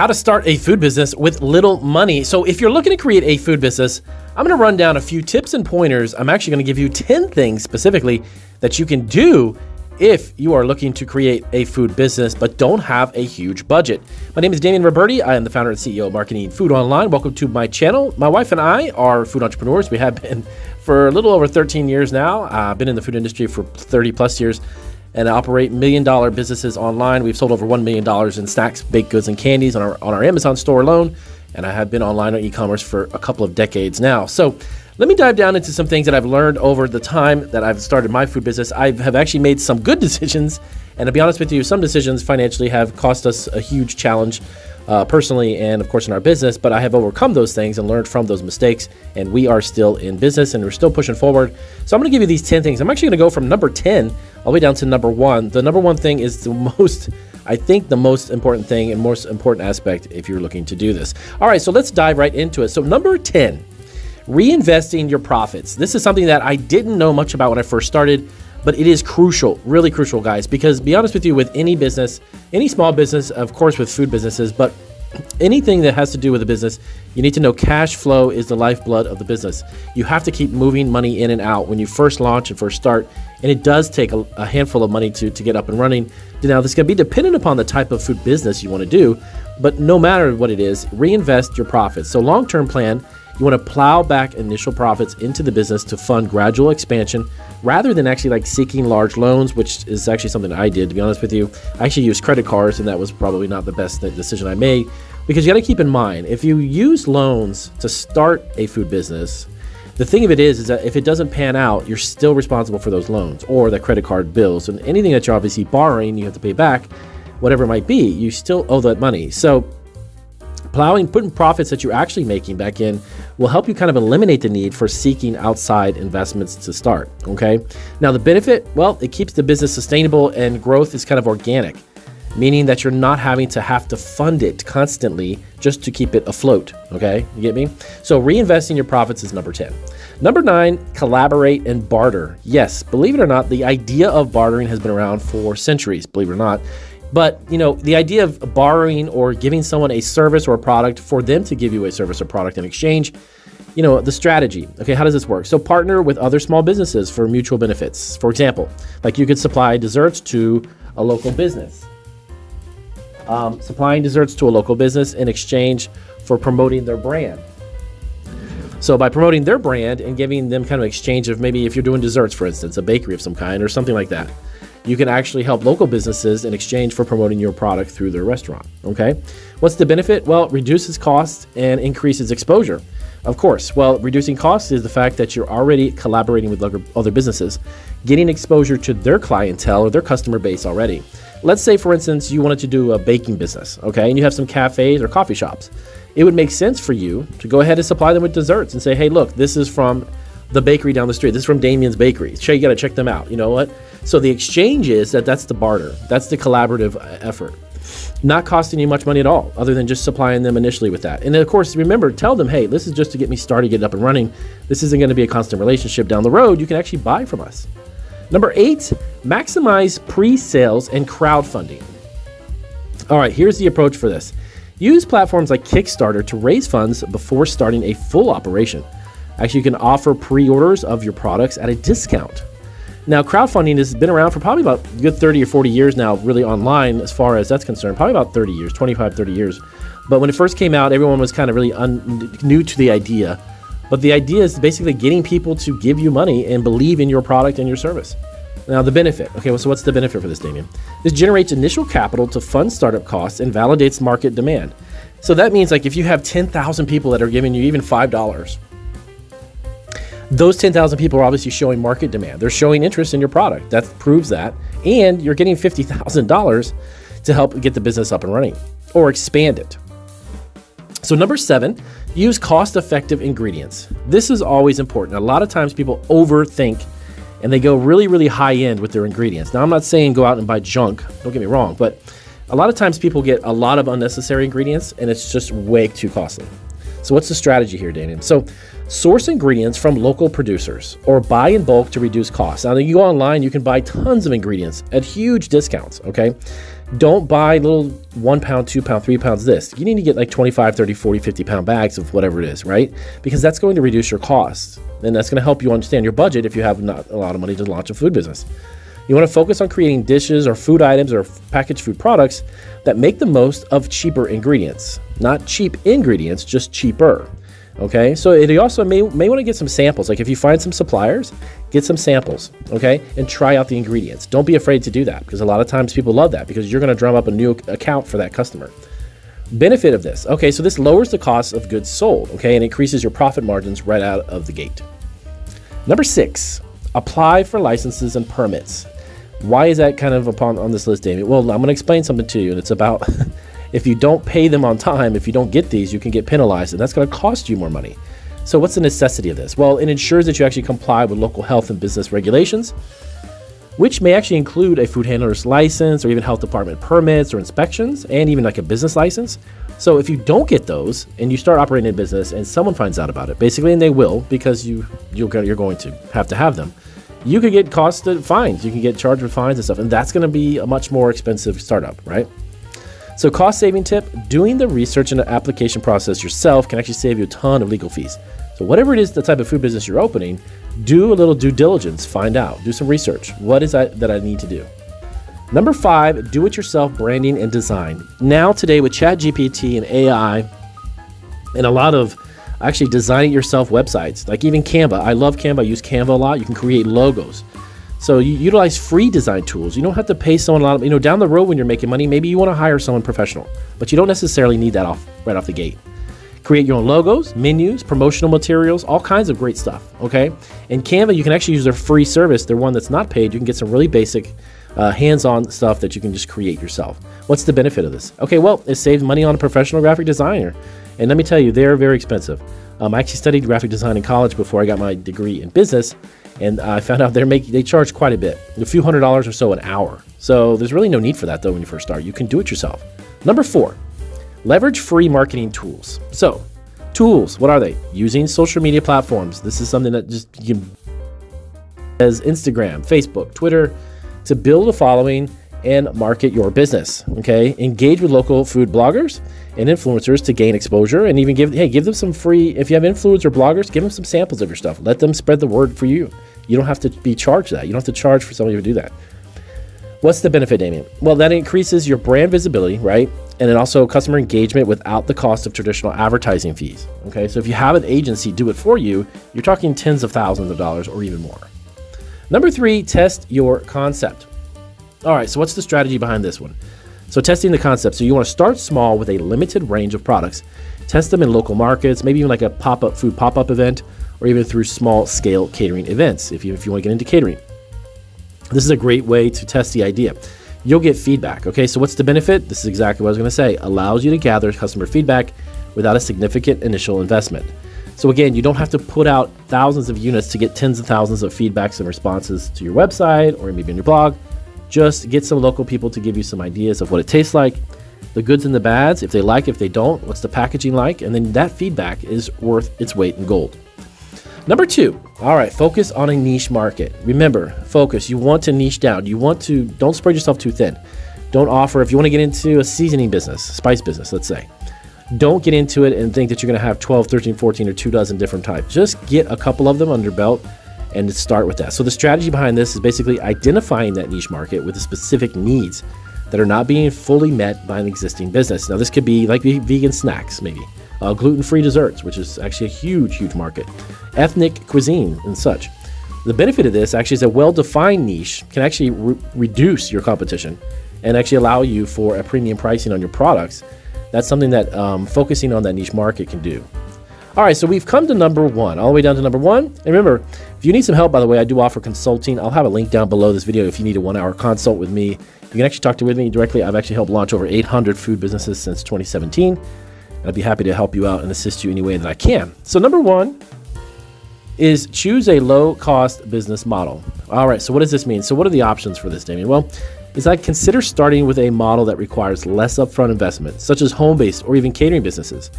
how to start a food business with little money. So, if you're looking to create a food business, I'm going to run down a few tips and pointers. I'm actually going to give you 10 things specifically that you can do if you are looking to create a food business but don't have a huge budget. My name is Damian Roberti. I am the founder and CEO of Marketing Food Online. Welcome to my channel. My wife and I are food entrepreneurs. We have been for a little over 13 years now. I've uh, been in the food industry for 30 plus years and operate million dollar businesses online. We've sold over $1 million in snacks, baked goods, and candies on our, on our Amazon store alone. And I have been online on e commerce for a couple of decades now. So let me dive down into some things that I've learned over the time that I've started my food business. I have actually made some good decisions. And to be honest with you, some decisions financially have cost us a huge challenge uh, personally and, of course, in our business. But I have overcome those things and learned from those mistakes. And we are still in business and we're still pushing forward. So I'm going to give you these 10 things. I'm actually going to go from number 10 all the way down to number one. The number one thing is the most, I think, the most important thing and most important aspect if you're looking to do this. All right, so let's dive right into it. So, number 10, reinvesting your profits. This is something that I didn't know much about when I first started, but it is crucial, really crucial, guys, because be honest with you, with any business, any small business, of course, with food businesses, but anything that has to do with a business, you need to know cash flow is the lifeblood of the business. You have to keep moving money in and out when you first launch and first start. And it does take a, a handful of money to, to get up and running. Now, this can be dependent upon the type of food business you want to do, but no matter what it is, reinvest your profits. So, long term plan, you want to plow back initial profits into the business to fund gradual expansion rather than actually like seeking large loans, which is actually something I did, to be honest with you. I actually used credit cards, and that was probably not the best uh, decision I made because you got to keep in mind if you use loans to start a food business, the thing of it is, is that if it doesn't pan out, you're still responsible for those loans or the credit card bills and anything that you're obviously borrowing, you have to pay back, whatever it might be, you still owe that money. So plowing, putting profits that you're actually making back in will help you kind of eliminate the need for seeking outside investments to start. Okay. Now, the benefit, well, it keeps the business sustainable and growth is kind of organic meaning that you're not having to have to fund it constantly just to keep it afloat. Okay, you get me? So reinvesting your profits is number 10. Number nine, collaborate and barter. Yes, believe it or not, the idea of bartering has been around for centuries, believe it or not. But you know, the idea of borrowing or giving someone a service or a product for them to give you a service or product in exchange, you know, the strategy. Okay, how does this work? So partner with other small businesses for mutual benefits. For example, like you could supply desserts to a local business um, supplying desserts to a local business in exchange for promoting their brand. So by promoting their brand and giving them kind of exchange of maybe if you're doing desserts, for instance, a bakery of some kind or something like that, you can actually help local businesses in exchange for promoting your product through their restaurant. Okay. What's the benefit? Well, it reduces costs and increases exposure. Of course. Well, reducing costs is the fact that you're already collaborating with other businesses, getting exposure to their clientele or their customer base already. Let's say, for instance, you wanted to do a baking business, okay, and you have some cafes or coffee shops. It would make sense for you to go ahead and supply them with desserts and say, hey, look, this is from the bakery down the street. This is from Damian's Bakery. So you got to check them out. You know what? So the exchange is that that's the barter. That's the collaborative uh, effort. Not costing you much money at all, other than just supplying them initially with that. And then, of course, remember, tell them, hey, this is just to get me started, get it up and running. This isn't going to be a constant relationship down the road. You can actually buy from us. Number eight, maximize pre sales and crowdfunding. All right, here's the approach for this use platforms like Kickstarter to raise funds before starting a full operation. Actually, you can offer pre orders of your products at a discount. Now, crowdfunding has been around for probably about good 30 or 40 years now, really online as far as that's concerned. Probably about 30 years, 25, 30 years. But when it first came out, everyone was kind of really un- new to the idea. But the idea is basically getting people to give you money and believe in your product and your service. Now, the benefit. Okay, well, so what's the benefit for this, Damian? This generates initial capital to fund startup costs and validates market demand. So that means, like, if you have 10,000 people that are giving you even $5, those 10,000 people are obviously showing market demand. They're showing interest in your product. That proves that. And you're getting $50,000 to help get the business up and running or expand it. So, number seven, use cost effective ingredients. This is always important. A lot of times people overthink and they go really, really high end with their ingredients. Now, I'm not saying go out and buy junk, don't get me wrong, but a lot of times people get a lot of unnecessary ingredients and it's just way too costly. So, what's the strategy here, Daniel? So, source ingredients from local producers or buy in bulk to reduce costs. Now, you go online, you can buy tons of ingredients at huge discounts, okay? don't buy little one pound, two pound, three pounds this. You need to get like 25, 30, 40, 50 pound bags of whatever it is, right? Because that's going to reduce your costs. And that's going to help you understand your budget if you have not a lot of money to launch a food business. You want to focus on creating dishes or food items or packaged food products that make the most of cheaper ingredients. Not cheap ingredients, just cheaper. Okay, so it also may, may want to get some samples. Like if you find some suppliers, get some samples, okay, and try out the ingredients. Don't be afraid to do that because a lot of times people love that because you're going to drum up a new account for that customer. Benefit of this, okay, so this lowers the cost of goods sold, okay, and increases your profit margins right out of the gate. Number six, apply for licenses and permits. Why is that kind of upon on this list, David? Well, I'm going to explain something to you, and it's about if you don't pay them on time, if you don't get these, you can get penalized, and that's going to cost you more money. So, what's the necessity of this? Well, it ensures that you actually comply with local health and business regulations, which may actually include a food handler's license or even health department permits or inspections, and even like a business license. So, if you don't get those and you start operating a business and someone finds out about it, basically, and they will because you you're going to have to have them, you could get cost fines. You can get charged with fines and stuff, and that's going to be a much more expensive startup, right? So, cost saving tip doing the research and the application process yourself can actually save you a ton of legal fees. So, whatever it is, the type of food business you're opening, do a little due diligence, find out, do some research. What is that that I need to do? Number five, do it yourself branding and design. Now, today, with ChatGPT and AI, and a lot of actually designing yourself websites, like even Canva. I love Canva, I use Canva a lot. You can create logos. So you utilize free design tools. You don't have to pay someone a lot of, you know, down the road when you're making money, maybe you want to hire someone professional, but you don't necessarily need that off right off the gate. Create your own logos, menus, promotional materials, all kinds of great stuff. Okay. And Canva, you can actually use their free service. They're one that's not paid. You can get some really basic uh, hands-on stuff that you can just create yourself. What's the benefit of this? Okay, well, it saves money on a professional graphic designer. And let me tell you, they're very expensive. Um, I actually studied graphic design in college before I got my degree in business, and I found out they're making they charge quite a bit, a few hundred dollars or so an hour. So there's really no need for that though when you first start. You can do it yourself. Number four, leverage free marketing tools. So tools, what are they? Using social media platforms. This is something that just you can as Instagram, Facebook, Twitter to build a following and market your business. Okay, engage with local food bloggers and influencers to gain exposure, and even give hey give them some free. If you have influencer bloggers, give them some samples of your stuff. Let them spread the word for you. You don't have to be charged that. You don't have to charge for somebody to do that. What's the benefit, Damian? Well, that increases your brand visibility, right? And then also customer engagement without the cost of traditional advertising fees. Okay, so if you have an agency do it for you, you're talking tens of thousands of dollars or even more. Number three, test your concept. All right, so what's the strategy behind this one? So, testing the concept. So, you want to start small with a limited range of products, test them in local markets, maybe even like a pop up food pop up event, or even through small scale catering events if you, if you want to get into catering. This is a great way to test the idea. You'll get feedback. Okay, so what's the benefit? This is exactly what I was going to say. Allows you to gather customer feedback without a significant initial investment. So again, you don't have to put out thousands of units to get tens of thousands of feedbacks and responses to your website or maybe on your blog. Just get some local people to give you some ideas of what it tastes like, the goods and the bads, if they like, if they don't, what's the packaging like, and then that feedback is worth its weight in gold. Number two, all right, focus on a niche market. Remember, focus. You want to niche down. You want to, don't spread yourself too thin. Don't offer, if you want to get into a seasoning business, spice business, let's say, don't get into it and think that you're going to have 12, 13, 14, or two dozen different types. Just get a couple of them under belt and start with that. So the strategy behind this is basically identifying that niche market with the specific needs that are not being fully met by an existing business. Now this could be like vegan snacks, maybe uh, gluten-free desserts, which is actually a huge, huge market, ethnic cuisine and such. The benefit of this actually is a well-defined niche can actually re reduce your competition and actually allow you for a premium pricing on your products. That's something that um, focusing on that niche market can do. All right, so we've come to number one, all the way down to number one. And remember, if you need some help, by the way, I do offer consulting. I'll have a link down below this video if you need a one hour consult with me. You can actually talk to with me directly. I've actually helped launch over 800 food businesses since 2017. And I'd be happy to help you out and assist you any way that I can. So, number one is choose a low cost business model. All right, so what does this mean? So, what are the options for this, Damian? Well, is I consider starting with a model that requires less upfront investment, such as home based or even catering businesses.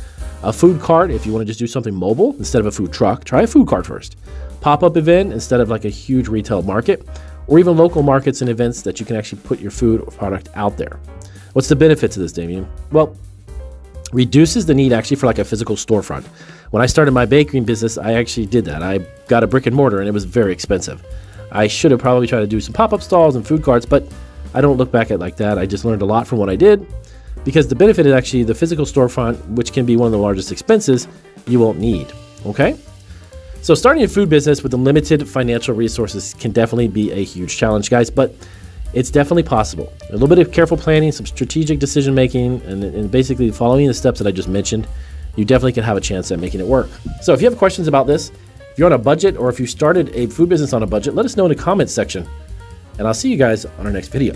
A food cart, if you want to just do something mobile instead of a food truck, try a food cart first. Pop up event instead of like a huge retail market, or even local markets and events that you can actually put your food or product out there. What's the benefit to this, Damian? Well, reduces the need actually for like a physical storefront. When I started my bakery business, I actually did that. I got a brick and mortar and it was very expensive. I should have probably tried to do some pop up stalls and food carts, but I don't look back at it like that. I just learned a lot from what I did because the benefit is actually the physical storefront, which can be one of the largest expenses you won't need. Okay? So, starting a food business with limited financial resources can definitely be a huge challenge, guys, but it's definitely possible. A little bit of careful planning, some strategic decision making, and, and basically following the steps that I just mentioned, you definitely can have a chance at making it work. So, if you have questions about this, if you're on a budget or if you started a food business on a budget, let us know in the comments section. And I'll see you guys on our next video.